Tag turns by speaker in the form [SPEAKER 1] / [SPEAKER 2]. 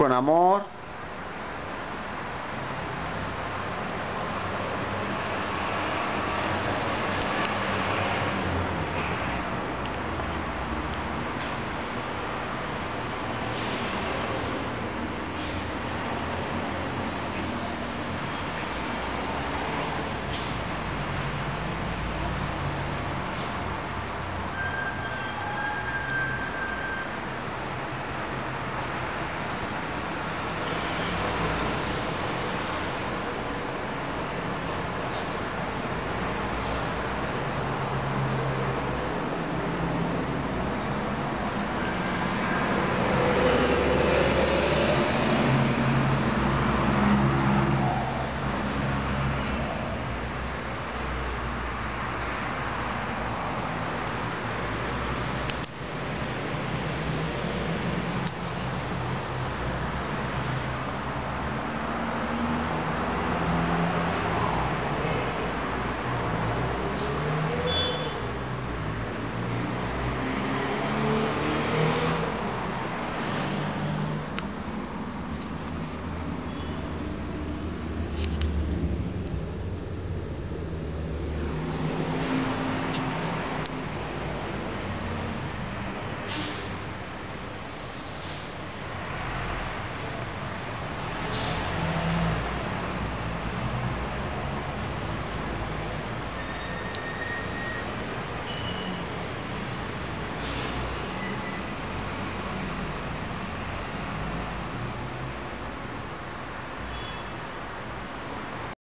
[SPEAKER 1] con amor,